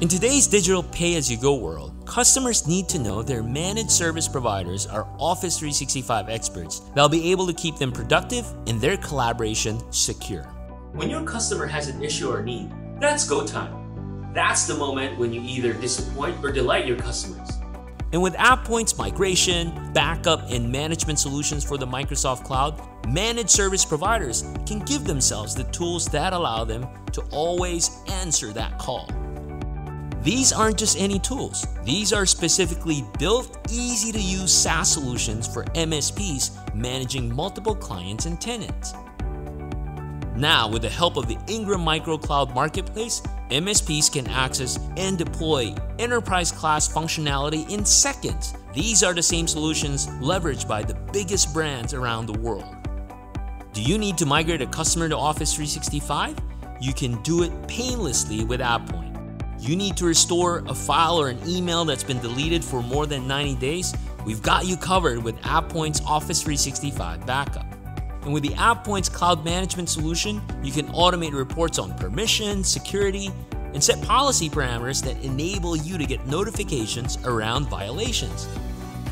In today's digital pay as you go world, customers need to know their managed service providers are Office 365 experts that'll be able to keep them productive and their collaboration secure. When your customer has an issue or need, that's go time. That's the moment when you either disappoint or delight your customers. And with AvePoint's migration, backup, and management solutions for the Microsoft Cloud, managed service providers can give themselves the tools that allow them to always answer that call. These aren't just any tools. These are specifically built, easy to use SaaS solutions for MSPs managing multiple clients and tenants. Now, with the help of the Ingram Micro Cloud Marketplace, MSPs can access and deploy enterprise class functionality in seconds. These are the same solutions leveraged by the biggest brands around the world. Do you need to migrate a customer to Office 365? You can do it painlessly with AvePoint. You need to restore a file or an email that's been deleted for more than 90 days? We've got you covered with AvePoint's Office 365 backup. And with the AvePoint's cloud management solution, you can automate reports on permission, security, and set policy parameters that enable you to get notifications around violations.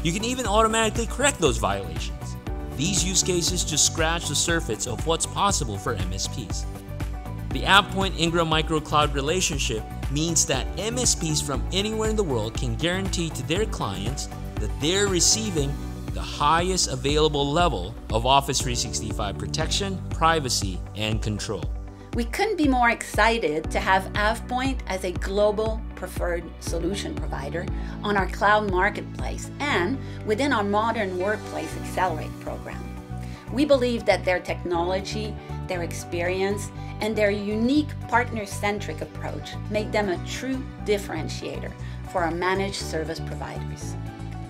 You can even automatically correct those violations. These use cases just scratch the surface of what's possible for MSPs. The AvePoint Ingram Micro Cloud relationship means that MSPs from anywhere in the world can guarantee to their clients that they're receiving the highest available level of Office 365 protection, privacy, and control. We couldn't be more excited to have AvePoint as a global preferred solution provider on our cloud marketplace and within our Modern Workplace Accelerate program. We believe that their technology their experience, and their unique partner centric approach make them a true differentiator for our managed service providers.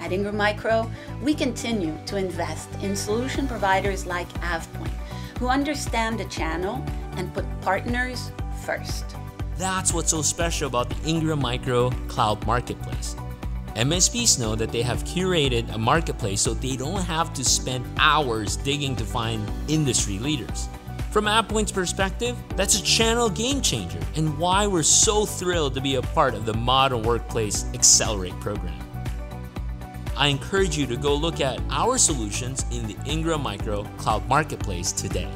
At Ingram Micro, we continue to invest in solution providers like AvePoint, who understand the channel and put partners first. That's what's so special about the Ingram Micro Cloud Marketplace. MSPs know that they have curated a marketplace so they don't have to spend hours digging to find industry leaders. From AvePoint's perspective, that's a channel game changer and why we're so thrilled to be a part of the Modern Workplace Accelerate program. I encourage you to go look at our solutions in the Ingram Micro Cloud Marketplace today.